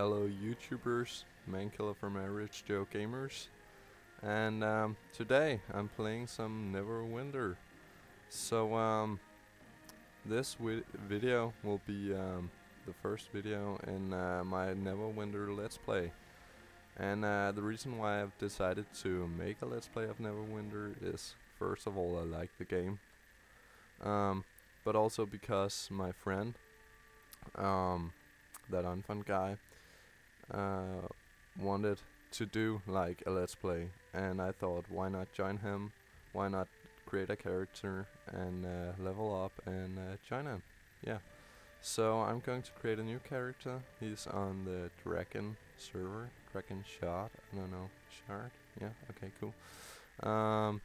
hello YouTubers, Mankiller from Average Joe Gamerz, and um, today I'm playing some Neverwinter. So um, this wi video will be um, the first video in uh, my Neverwinter Let's Play. And uh, the reason why I've decided to make a Let's Play of Neverwinter is, first of all, I like the game. Um, but also because my friend, um, that unfun guy, uh, wanted to do like a let's play, and I thought, why not join him? Why not create a character and uh, level up and uh, join him? Yeah. So I'm going to create a new character. He's on the Dragon server, Dragon Shard. Don't know, Shard. Yeah. Okay. Cool. Um.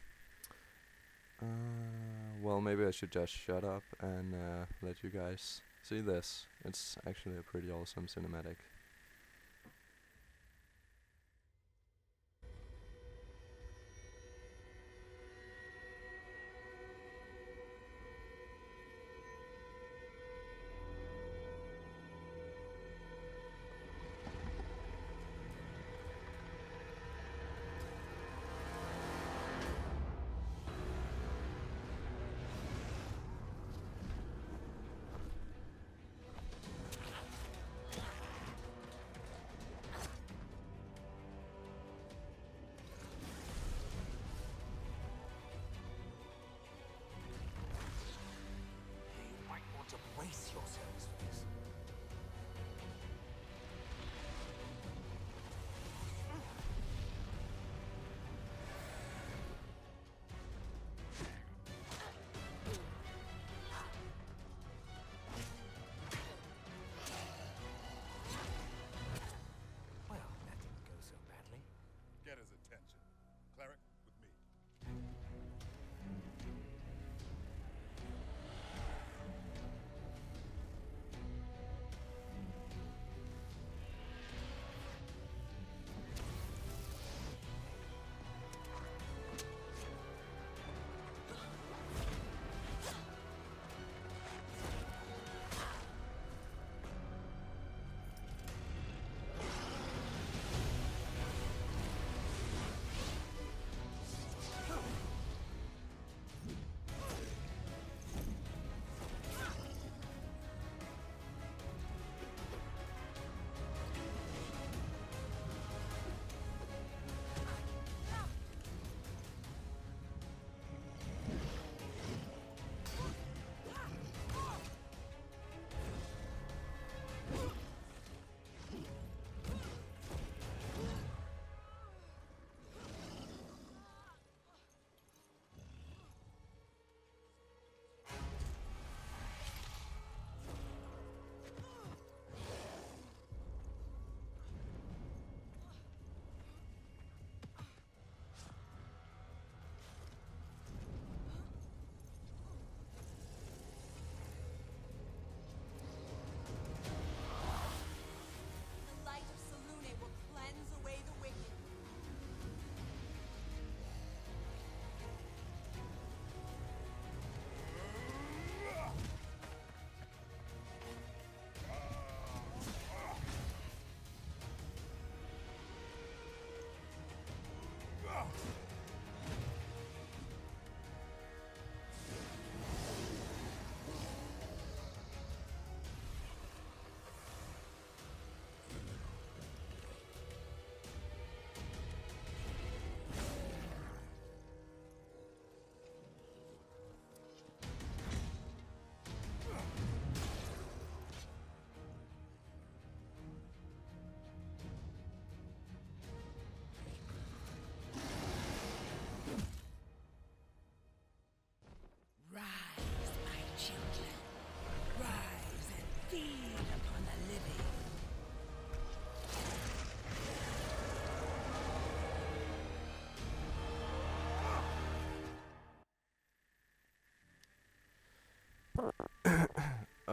Uh, well, maybe I should just shut up and uh, let you guys see this. It's actually a pretty awesome cinematic.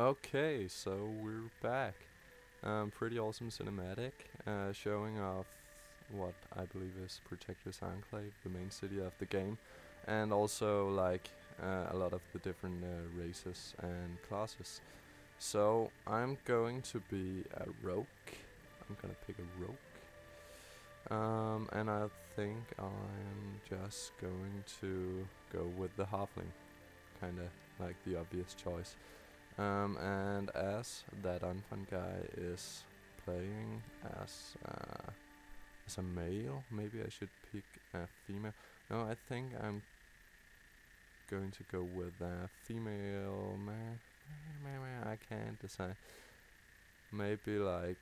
Okay, so we're back. Um, pretty awesome cinematic, uh, showing off what I believe is Protector's Enclave, the main city of the game, and also like uh, a lot of the different uh, races and classes. So I'm going to be a rogue. I'm gonna pick a rogue. Um, and I think I'm just going to go with the halfling, kind of like the obvious choice. Um, and as that Unfun guy is playing as uh, as a male, maybe I should pick a female. No, I think I'm going to go with a female. Ma- ma- ma- I can't decide. Maybe like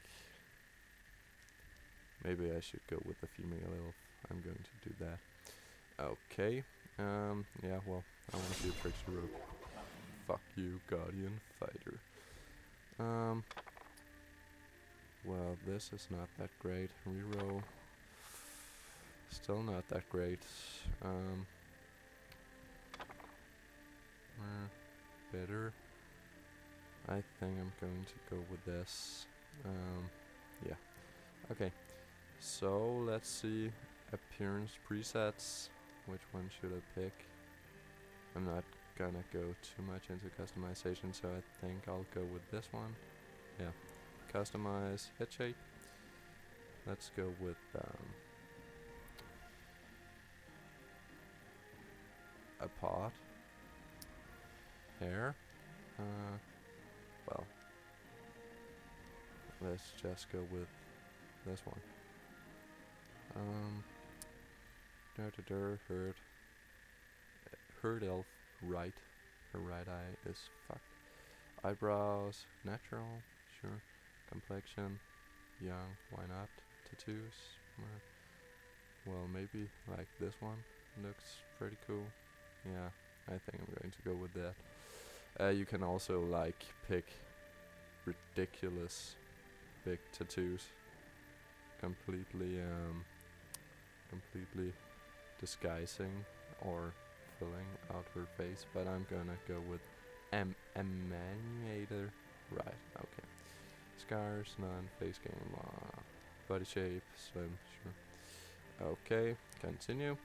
maybe I should go with a female elf. I'm going to do that. Okay. Um. Yeah. Well, I want to be a trickster rogue. Fuck you, guardian fighter. Um. Well, this is not that great. Reroll. Still not that great. Um. uh, better. I think I'm going to go with this. Um. Yeah. Okay. So let's see appearance presets. Which one should I pick? I'm not gonna go too much into customization, so I think I'll go with this one. Yeah, customize head shape. Let's go with um, a pot. Hair. Uh, well, let's just go with this one. Um, der der der herd. Herd elf right. Her right eye is fucked. Eyebrows natural, sure. Complexion young. Why not? Tattoos. Well, maybe like this one looks pretty cool. Yeah, I think I'm going to go with that. Uh, you can also like pick ridiculous big tattoos completely um, completely disguising or filling out her face, but I'm gonna go with M Emmanuator. Right, okay. Scars, none, face game, body shape, slim, sure. Okay, continue.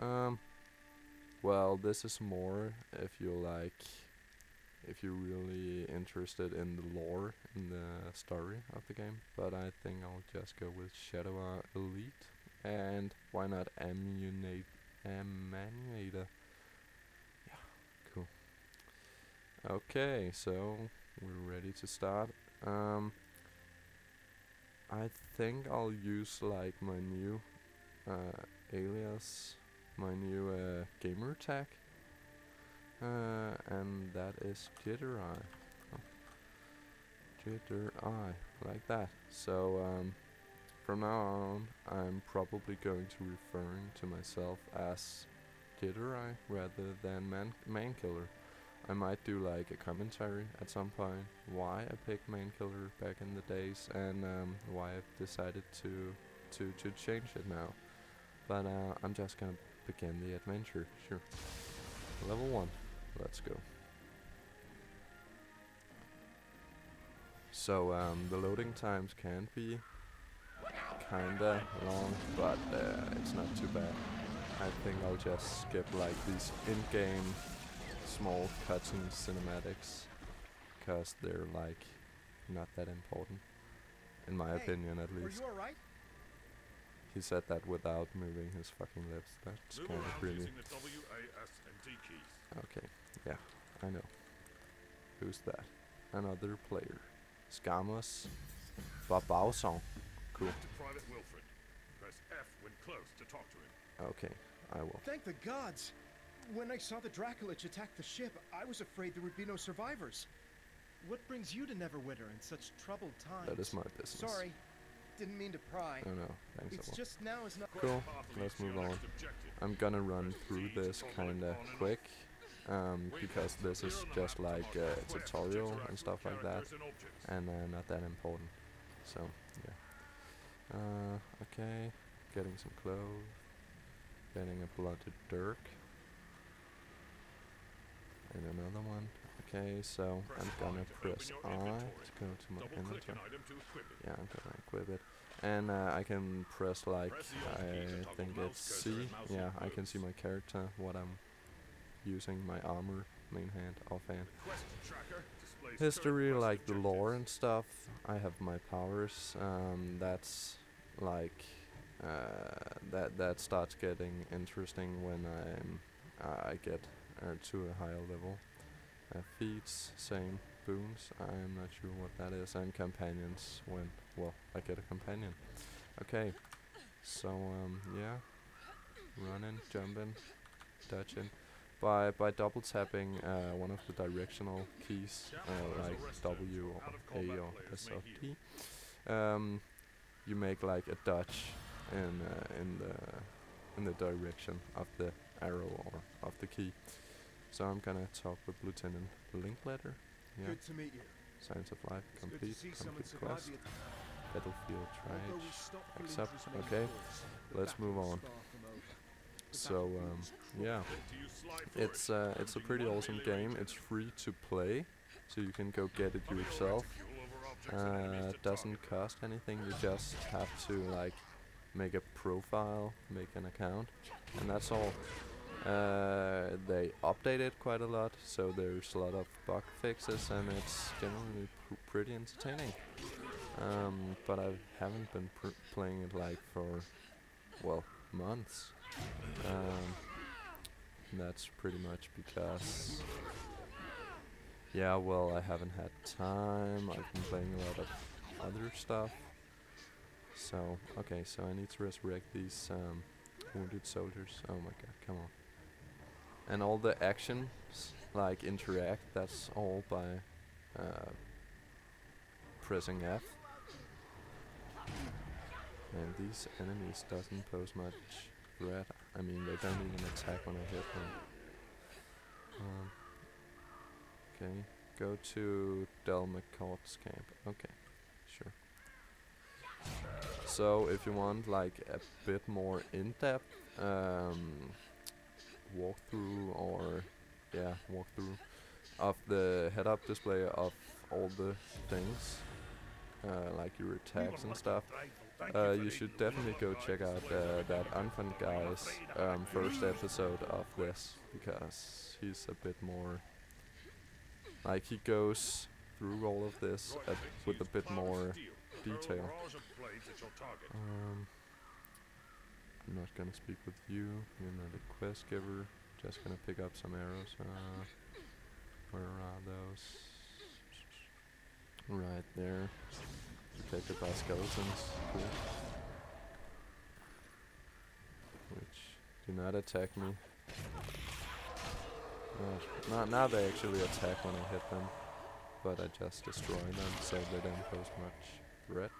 Um, well, this is more if you like, if you're really interested in the lore, in the story of the game, but I think I'll just go with Shadow Elite, and why not Emmunate, Emmanuator? Yeah, cool. Okay, so we're ready to start. Um, I think I'll use like my new uh, alias, my new uh, gamer tag, uh, and that is Jitter Eye. Oh. Jitter Eye, like that. So um, from now on, I'm probably going to referring to myself as Jitter rather than Man Mankiller. I might do like a commentary at some point why I picked Mankiller back in the days and um, why I've decided to to to change it now. But uh, I'm just gonna begin the adventure. Sure. Level one. Let's go. So um, the loading times can be kinda long, but uh, it's not too bad. I think I'll just skip like these in-game small cutscene cinematics because they're like not that important in my Hey, opinion at Are least. you alright? he said that without moving his fucking lips. That's Move kind of around really using the WASD keys. okay yeah i know. Who's that? Another player. Scamus Babauson cool To Private Wilfred. Press F when close to talk to him. okay i will Thank the gods! When I saw the Dracolich attack the ship, I was afraid there would be no survivors. What brings you to Neverwinter in such troubled times? that is my business Sorry, didn't mean to pry. oh no thanks it's a just now is not. Cool. Let's move on. I'm gonna run through this kinda quick um, because this is just like a tutorial and stuff like that and uh, not that important so yeah uh, okay. Getting some clothes. Getting a blunted dirk and another one. Okay so I'm gonna press I to go to my Double inventory. to yeah I'm gonna equip it. And uh, I can press like Press the Alt key to I think it's C. yeah I can see my character what I'm using my armor main hand offhand history, like the lore and stuff. I have my powers. Um, that's like uh, that that starts getting interesting when I'm uh, I get uh, to a higher level. Uh, feats, same boons. I'm not sure what that is, and companions. When well, I get a companion. Okay, so um, yeah, running, jumping, dodging. By by double tapping uh, one of the directional keys, uh, like W or A or S or D, um, you make like a dodge in uh, in the in the direction of the arrow or of the key. So I'm gonna talk with Lieutenant Linkletter. Yeah, Good to meet you. Signs of Life It's good to complete, complete quest, Battlefield Although we Triage. accept, okay. Let's move was on. far from over. The So um, yeah. It's uh, it's a pretty awesome game. It's free to play, so you can go get it yourself. Uh, doesn't cost anything. You just have to like make a profile, make an account, and that's all. Uh, they update it quite a lot, so there's a lot of bug fixes, and it's generally pr- pretty entertaining. Um, but I haven't been playing it like for well months. Um, and that's pretty much because yeah, well, I haven't had time. I've been playing a lot of other stuff. So, okay, so I need to resurrect these um, wounded soldiers. Oh my god, come on. And all the actions, like interact, that's all by uh, pressing F. And these enemies doesn't pose much threat. I mean, they don't even attack when I hit them. Um, Okay, go to Del McCourt's camp. Okay, sure. So if you want like a bit more in-depth um, walkthrough or yeah walkthrough of the head-up display of all the things uh, like your attacks and stuff, uh, you should definitely go check out uh, that Unfun guy's um, first episode of this because he's a bit more like he goes through all of this a, with a bit more detail. Um, I'm not gonna speak with you. You're not a quest giver. Just gonna pick up some arrows. Uh, where are those? Right there. Protected by skeletons. Cool. Which do not attack me. Now, now they actually attack when I hit them, but I just destroy them so they don't pose much threat.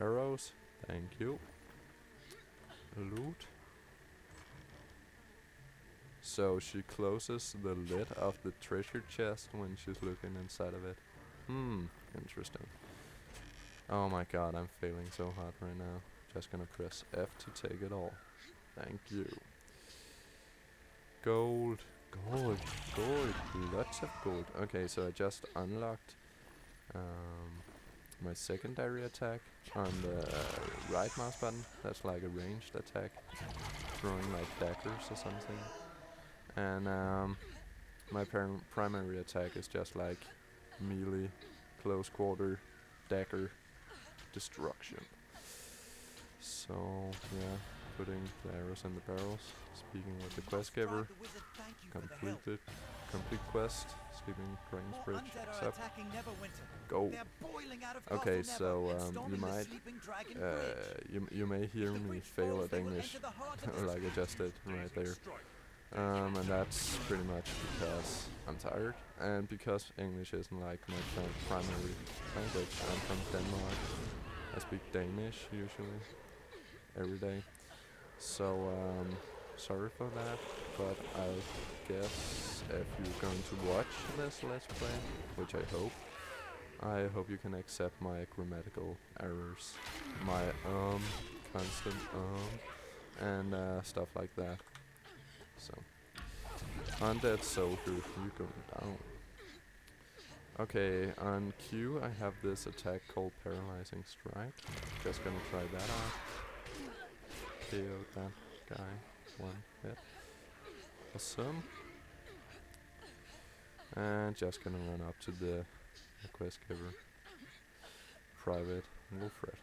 Arrows, thank you. Loot. So she closes the lid of the treasure chest when she's looking inside of it. Hmm, interesting. Oh my god, I'm failing so hard right now. Just gonna press F to take it all. Thank you. Gold, gold, gold, lots of gold. Okay, so I just unlocked um, my secondary attack on the right mouse button. That's like a ranged attack, throwing like daggers or something. And um, my prim- primary attack is just like melee, close quarter, dagger, destruction. So yeah, putting the arrows in the barrels. Speaking with the quest giver, completed, complete quest. Sleeping Dragon's Bridge. Accept. Go. Okay, so um, you might, uh, you you may hear me fail at English, like I just did right there. Um, and that's pretty much because I'm tired, and because English isn't like my primary language. I'm from Denmark. I speak Danish usually every day. So um, sorry for that, but I guess if you're going to watch this Let's Play, which I hope, I hope you can accept my grammatical errors, my um, constant um, and uh, stuff like that. So, undead soldier, you're going down. Okay, on Q I have this attack called Paralyzing Strike. Just gonna try that out. KO that guy, one hit. Awesome. And just gonna run up to the, quest giver. Private Wilfred.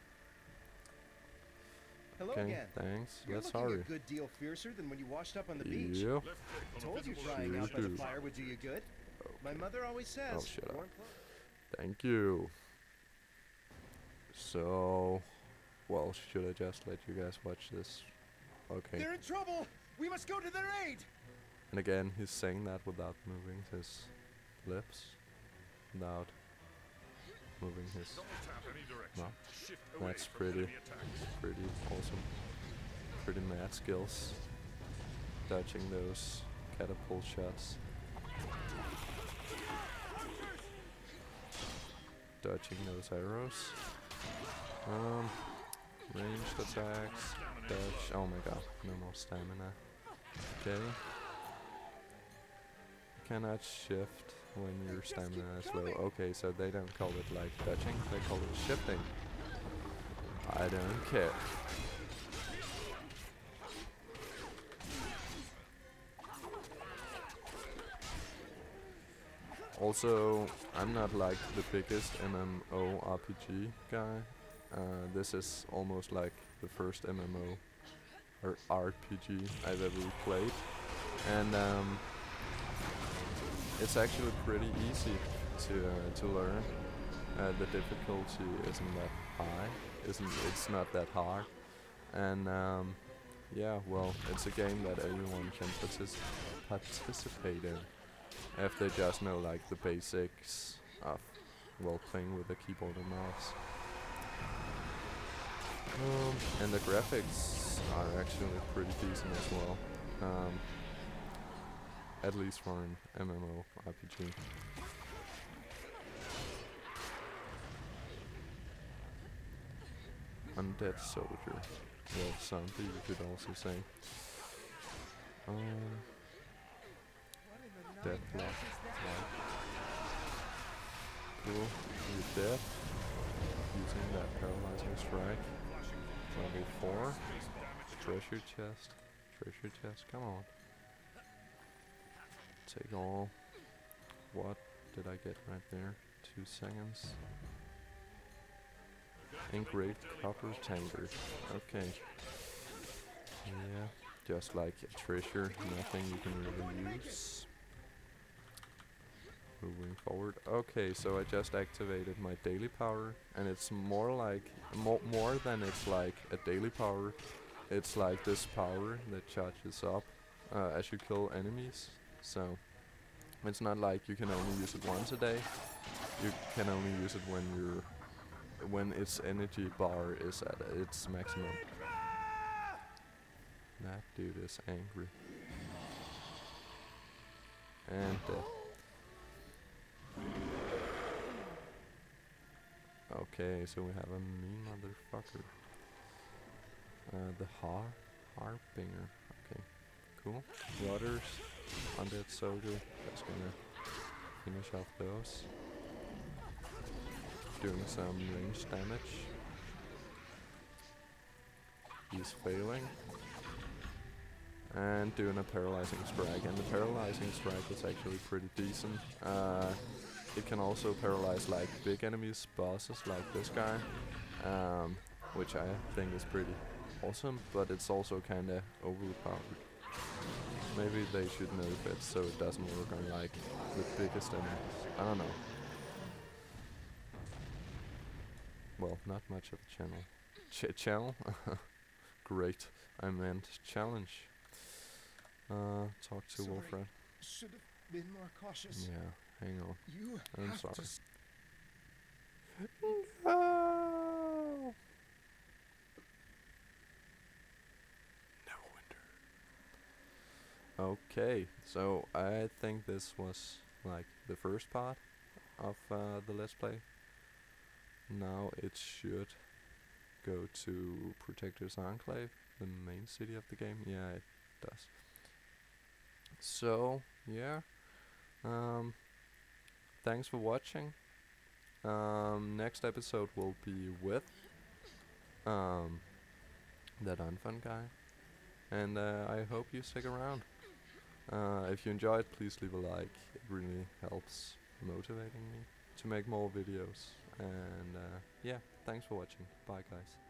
Hello Okay, again. thanks. You're Let's looking a good deal fiercer than when you washed up on the beach. Yep. Left click on a Told you drying out by the fire would do you good. My mother always says. Oh, shut up. Thank you. So, well, should I just let you guys watch this? Okay. They're in trouble. We must go to their aid. And again, he's saying that without moving his lips, without moving his. Double tap any direction. No. That's pretty, pretty awesome. Pretty mad skills. Dodging those catapult shots. Dodging those arrows. Um, ranged attacks. Dodge. Oh my god, no more stamina. Okay. Cannot shift when your stamina is low. Okay, so they don't call it like dodging, they call it shifting. I don't care. Also, I'm not like the biggest MMO RPG guy. Uh, this is almost like the first MMO or RPG I've ever played, and um, it's actually pretty easy to uh, to learn. Uh, the difficulty isn't that high, isn't it's not that hard, and um, yeah, well, it's a game that everyone can partic- participate in if they just know like the basics of well playing with a keyboard and mouse. Um, and the graphics are actually pretty decent as well. Um, at least for an MMO RPG. Undead soldier. Well, zombie you could also say. Um, Deathlock. Right. Cool. You're dead. Using that paralyzing strike. Level 4. Treasure chest. Treasure chest. Come on. Take all. What did I get right there? Two seconds. Engraved copper tankard. Okay. Yeah. Just like a treasure. Nothing you can really use. Moving forward. Okay, so I just activated my daily power, and it's more like mo more than it's like a daily power. It's like this power that charges up uh, as you kill enemies. So it's not like you can only use it once a day. You can only use it when you're when its energy bar is at its maximum. That dude is angry. And dead. Okay, so we have a mean motherfucker. Uh, the Har Harbinger. Okay, cool. Waters, Undead Soldier. That's gonna finish off those. Doing some range damage. He's failing. And doing a paralyzing strike. And the paralyzing strike is actually pretty decent. Uh, it can also paralyze like big enemies, bosses like this guy, um, which I think is pretty awesome, but it's also kinda overpowered. Maybe they should nerf it so it doesn't work on like the biggest enemies. I don't know. Well, not much of a channel. Ch channel? Great. I meant challenge. Uh, talk to Sorry. Wilfred. Should have been more cautious. Yeah, hang on. You I'm sorry. No. Okay, so I think this was like the first part of uh, the Let's Play. Now it should go to Protector's Enclave, the main city of the game. Yeah, it does. So, yeah. Um, thanks for watching. Um, next episode will be with um, that unfun guy, and uh, I hope you stick around. Uh, if you enjoyed, please leave a like. It really helps motivating me to make more videos. And uh, yeah, thanks for watching. Bye, guys.